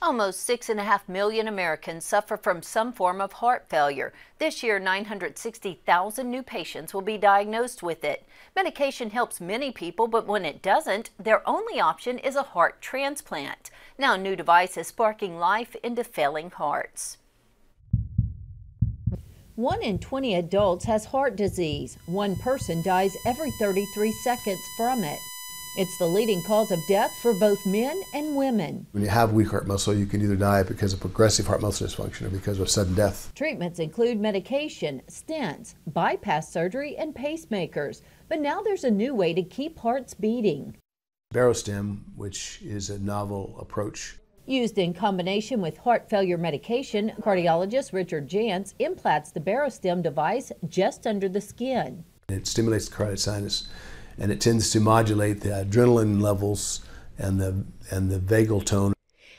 Almost six and a half million Americans suffer from some form of heart failure. This year, 960,000 new patients will be diagnosed with it. Medication helps many people, but when it doesn't, their only option is a heart transplant. Now, a new device is sparking life into failing hearts. One in 20 adults has heart disease. One person dies every 33 seconds from it. It's the leading cause of death for both men and women. When you have weak heart muscle, you can either die because of progressive heart muscle dysfunction or because of sudden death. Treatments include medication, stents, bypass surgery, and pacemakers. But now there's a new way to keep hearts beating. Barostim, which is a novel approach. Used in combination with heart failure medication, cardiologist Richard Jantz implants the Barostim device just under the skin. It stimulates the carotid sinus and it tends to modulate the adrenaline levels and the, and the vagal tone.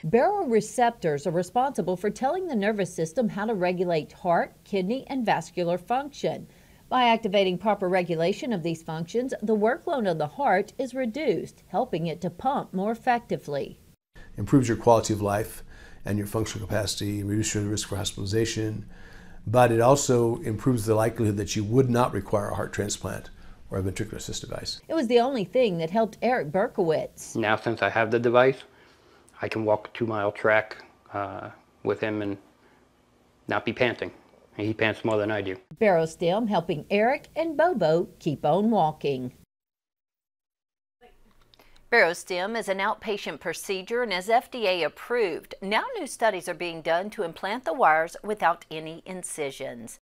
Baroreceptors are responsible for telling the nervous system how to regulate heart, kidney, and vascular function. By activating proper regulation of these functions, the workload on the heart is reduced, helping it to pump more effectively. Improves your quality of life and your functional capacity, reduces your risk for hospitalization, but it also improves the likelihood that you would not require a heart transplant or a ventricular assist device. It was the only thing that helped Eric Berkowitz. Now, since I have the device, I can walk a two mile track uh, with him and not be panting. He pants more than I do. Barostim helping Eric and Bobo keep on walking. Barostim is an outpatient procedure and is FDA approved. Now new studies are being done to implant the wires without any incisions.